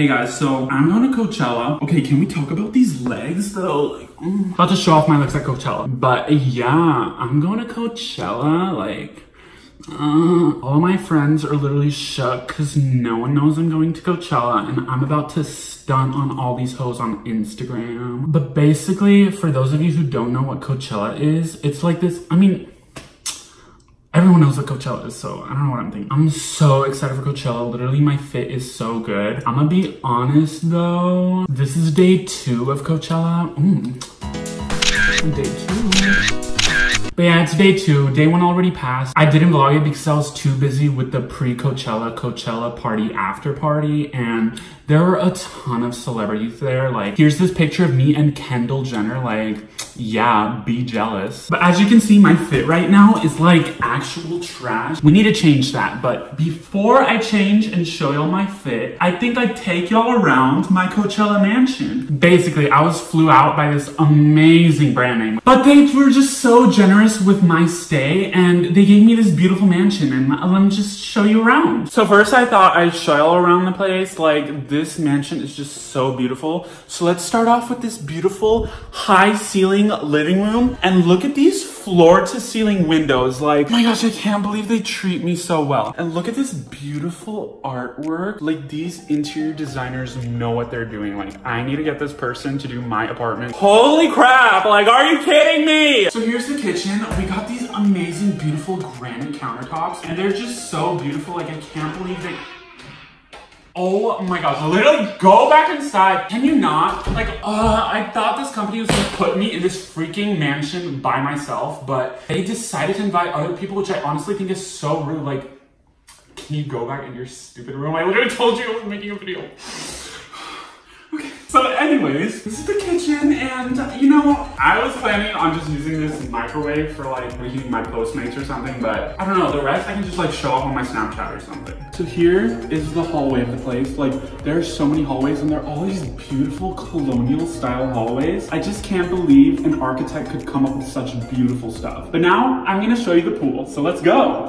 Hey guys, so I'm going to Coachella. Okay, can we talk about these legs though? Like, mm. About to show off my legs at Coachella. But yeah, I'm going to Coachella. Like, uh, all my friends are literally shook because no one knows I'm going to Coachella and I'm about to stunt on all these hoes on Instagram. But basically, for those of you who don't know what Coachella is, it's like this, I mean, everyone knows what Coachella is, so I don't know what I'm thinking. I'm so excited for Coachella. Literally, my fit is so good. I'm gonna be honest though, this is day two of Coachella. Mm. Day two. But yeah, it's day two. Day one already passed. I didn't vlog it because I was too busy with the pre-Coachella, Coachella party after party. And there were a ton of celebrities there. Like, here's this picture of me and Kendall Jenner. Like, yeah, be jealous. But as you can see, my fit right now is like actual trash. We need to change that. But before I change and show y'all my fit, I think I'd take y'all around my Coachella mansion. Basically, I was flew out by this amazing brand name. But they were just so generous with my stay and they gave me this beautiful mansion and let me just show you around. So first I thought I'd show you all around the place. Like this mansion is just so beautiful. So let's start off with this beautiful high ceiling living room and look at these floor to ceiling windows. Like, oh my gosh, I can't believe they treat me so well. And look at this beautiful artwork. Like these interior designers know what they're doing. Like I need to get this person to do my apartment. Holy crap. Like, are you kidding me? So here's the kitchen. We got these amazing, beautiful granite countertops and they're just so beautiful. Like I can't believe they Oh my gosh, literally go back inside. Can you not? Like, uh, I thought this company was gonna put me in this freaking mansion by myself, but they decided to invite other people, which I honestly think is so rude. Like, can you go back in your stupid room? I literally told you I was making a video. So anyways, this is the kitchen and you know, I was planning on just using this microwave for like making my Postmates or something, but I don't know, the rest I can just like show off on my Snapchat or something. So here is the hallway of the place. Like there are so many hallways and they're all these beautiful colonial style hallways. I just can't believe an architect could come up with such beautiful stuff. But now I'm gonna show you the pool, so let's go.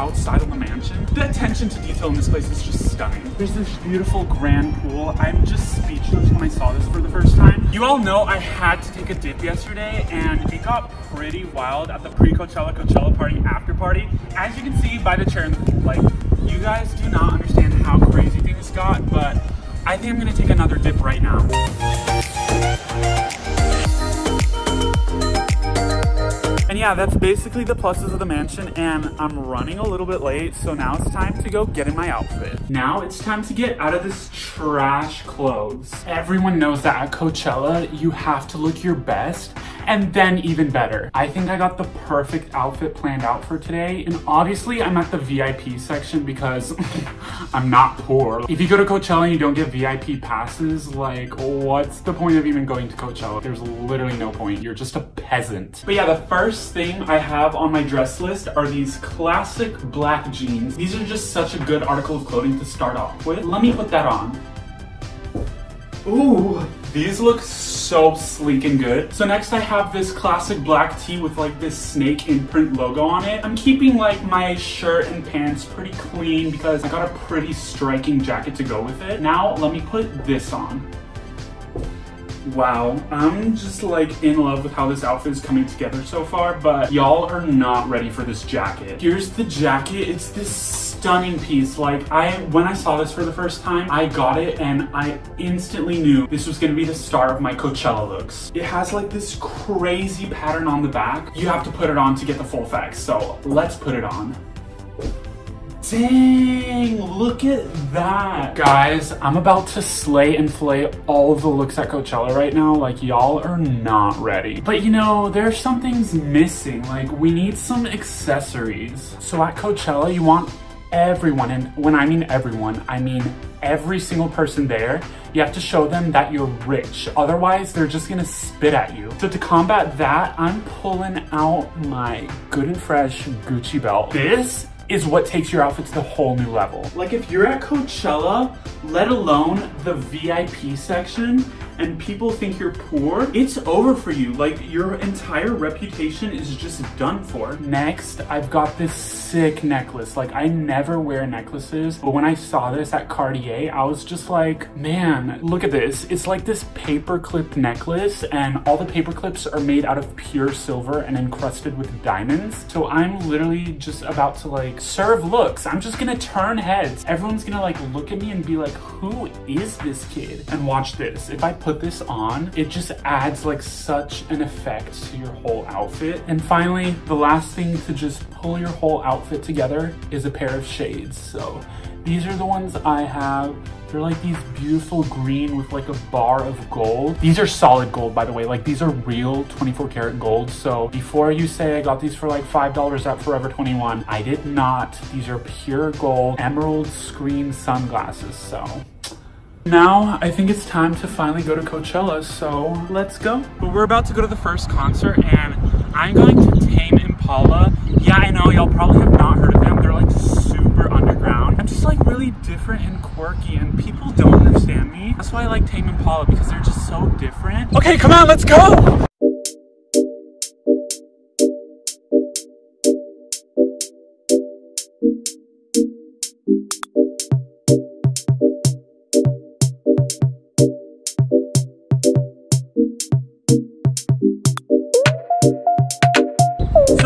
Outside of the mansion. The attention to detail in this place is just stunning. There's this beautiful grand pool. I'm just speechless when I saw this for the first time. You all know I had to take a dip yesterday and it got pretty wild at the pre-Coachella Coachella party after party. As you can see by the chair in the pool, like you guys do not understand how crazy things got, but I think I'm gonna take another dip right now. Yeah, that's basically the pluses of the mansion and I'm running a little bit late, so now it's time to go get in my outfit. Now it's time to get out of this trash clothes. Everyone knows that at Coachella, you have to look your best and then even better. I think I got the perfect outfit planned out for today. And obviously I'm at the VIP section because I'm not poor. If you go to Coachella and you don't get VIP passes, like what's the point of even going to Coachella? There's literally no point. You're just a peasant. But yeah, the first thing I have on my dress list are these classic black jeans. These are just such a good article of clothing to start off with. Let me put that on. Ooh, these look so sleek and good. So next I have this classic black tee with like this snake imprint logo on it. I'm keeping like my shirt and pants pretty clean because I got a pretty striking jacket to go with it. Now let me put this on. Wow, I'm just like in love with how this outfit is coming together so far, but y'all are not ready for this jacket. Here's the jacket, it's this stunning piece. Like I, when I saw this for the first time, I got it and I instantly knew this was gonna be the star of my Coachella looks. It has like this crazy pattern on the back. You have to put it on to get the full effect, so let's put it on. Dang, look at that. Guys, I'm about to slay and flay all of the looks at Coachella right now. Like, y'all are not ready. But you know, there's some things missing. Like, we need some accessories. So at Coachella, you want everyone, and when I mean everyone, I mean every single person there, you have to show them that you're rich. Otherwise, they're just gonna spit at you. So to combat that, I'm pulling out my good and fresh Gucci belt. This is what takes your outfit to the whole new level. Like if you're at Coachella, let alone the VIP section, and people think you're poor, it's over for you. Like your entire reputation is just done for. Next, I've got this sick necklace. Like I never wear necklaces, but when I saw this at Cartier, I was just like, man, look at this. It's like this paper clip necklace and all the paper clips are made out of pure silver and encrusted with diamonds. So I'm literally just about to like serve looks. I'm just gonna turn heads. Everyone's gonna like look at me and be like, who is this kid? And watch this. If I put put this on, it just adds like such an effect to your whole outfit. And finally, the last thing to just pull your whole outfit together is a pair of shades. So these are the ones I have. They're like these beautiful green with like a bar of gold. These are solid gold, by the way. Like these are real 24 karat gold. So before you say I got these for like $5 at Forever 21, I did not. These are pure gold emerald screen sunglasses. So now, I think it's time to finally go to Coachella, so let's go. But we're about to go to the first concert, and I'm going to Tame Impala. Yeah, I know, y'all probably have not heard of them. They're like super underground. I'm just like really different and quirky, and people don't understand me. That's why I like Tame Impala, because they're just so different. Okay, come on, let's go!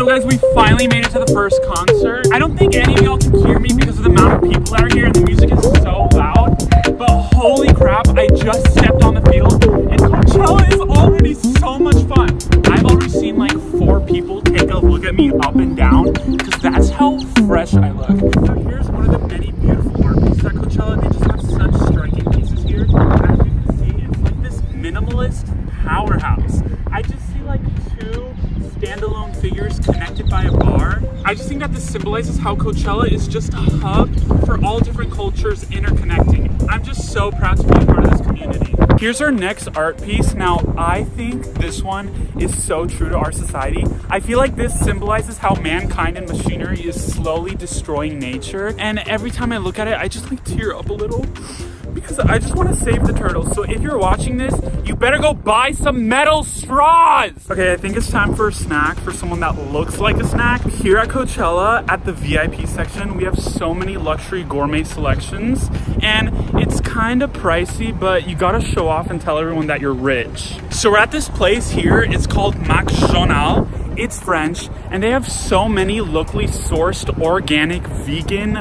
Guys, we finally made it to the first concert. I don't think any of y'all can hear me because of the amount of people that are here and the music is so loud. But holy crap, I just stepped on the field and Coachella is already so much fun. I've already seen like four people take a look at me up and down because that's how fresh I look. So here's one of the many beautiful art pieces at Coachella. They just have such striking pieces here. As you can see, it's like this minimalist powerhouse. I just see like two standalone figures connected by a bar. I just think that this symbolizes how Coachella is just a hub for all different cultures interconnecting. I'm just so proud to be a part of this community. Here's our next art piece. Now, I think this one is so true to our society. I feel like this symbolizes how mankind and machinery is slowly destroying nature. And every time I look at it, I just like tear up a little because I just want to save the turtles. So if you're watching this, you better go buy some metal straws. Okay, I think it's time for a snack for someone that looks like a snack. Here at Coachella, at the VIP section, we have so many luxury gourmet selections and it's kind of pricey, but you gotta show off and tell everyone that you're rich. So we're at this place here, it's called McJournal. It's French, and they have so many locally sourced, organic, vegan,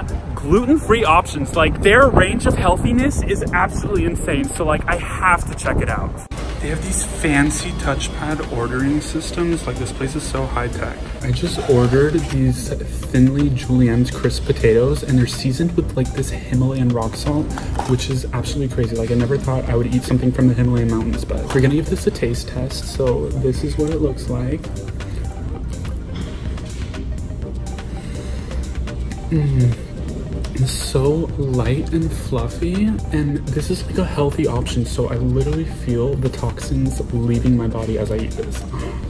gluten-free options. Like their range of healthiness is absolutely insane. So like I have to check it out. They have these fancy touchpad ordering systems. Like this place is so high tech. I just ordered these thinly julienne's crisp potatoes and they're seasoned with like this Himalayan rock salt, which is absolutely crazy. Like I never thought I would eat something from the Himalayan mountains, but we're gonna give this a taste test. So this is what it looks like. Mm. It's so light and fluffy and this is like a healthy option so I literally feel the toxins leaving my body as I eat this. Oh.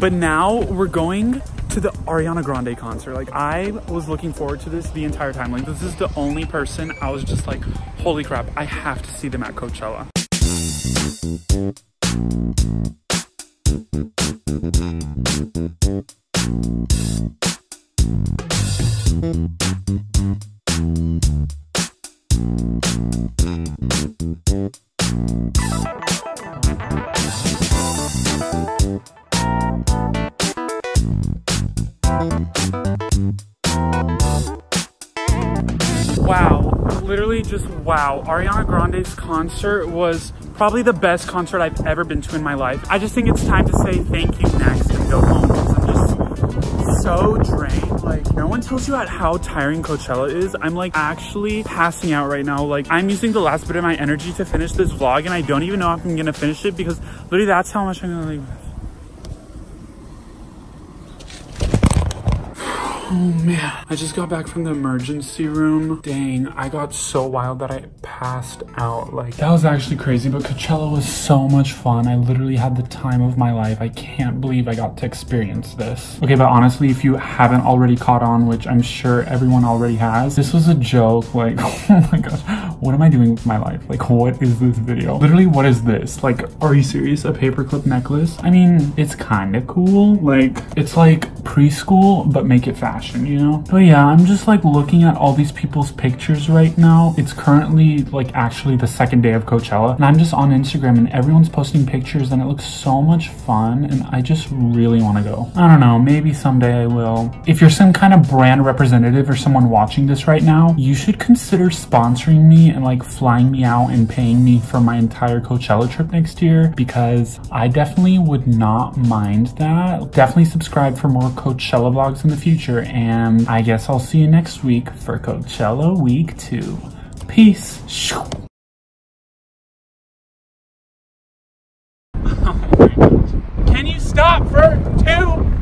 But now we're going to the Ariana Grande concert. Like I was looking forward to this the entire time. Like this is the only person I was just like, holy crap, I have to see them at Coachella. Wow, literally just wow. Ariana Grande's concert was probably the best concert I've ever been to in my life. I just think it's time to say thank you next and go home because I'm just so drained. Like no one tells you how tiring Coachella is. I'm like actually passing out right now. Like I'm using the last bit of my energy to finish this vlog and I don't even know if I'm gonna finish it because literally that's how much I'm gonna leave. Oh man, I just got back from the emergency room. Dang, I got so wild that I passed out. Like, that was actually crazy, but Coachella was so much fun. I literally had the time of my life. I can't believe I got to experience this. Okay, but honestly, if you haven't already caught on, which I'm sure everyone already has, this was a joke. Like, oh my gosh, what am I doing with my life? Like, what is this video? Literally, what is this? Like, are you serious? A paperclip necklace? I mean, it's kind of cool. Like, it's like preschool, but make it fashion, you know? But yeah, I'm just like looking at all these people's pictures right now. It's currently like actually the second day of Coachella and I'm just on Instagram and everyone's posting pictures and it looks so much fun and I just really want to go. I don't know, maybe someday I will. If you're some kind of brand representative or someone watching this right now, you should consider sponsoring me and like flying me out and paying me for my entire Coachella trip next year because I definitely would not mind that. Definitely subscribe for more Coachella vlogs in the future and I guess I'll see you next week for Coachella Week 2. Peace. Can you stop for two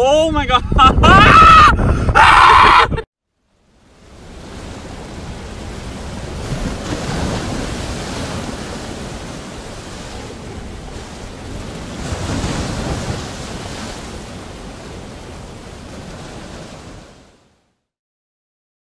Oh my god!